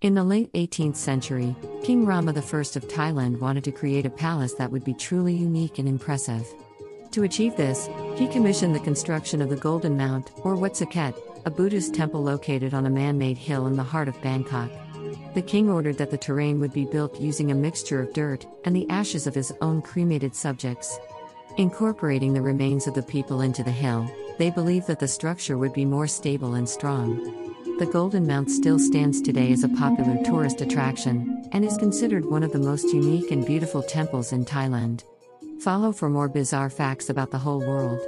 In the late 18th century, King Rama I of Thailand wanted to create a palace that would be truly unique and impressive. To achieve this, he commissioned the construction of the Golden Mount, or Wat Saket, a Buddhist temple located on a man made hill in the heart of Bangkok. The king ordered that the terrain would be built using a mixture of dirt and the ashes of his own cremated subjects. Incorporating the remains of the people into the hill, they believed that the structure would be more stable and strong. The Golden Mount still stands today as a popular tourist attraction and is considered one of the most unique and beautiful temples in Thailand. Follow for more bizarre facts about the whole world.